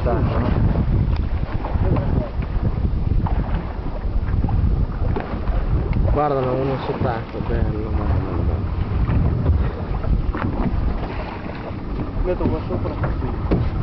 stanno. No? Guardano uno sott'acqua, bello, bello, bello. Metto qua sopra. così.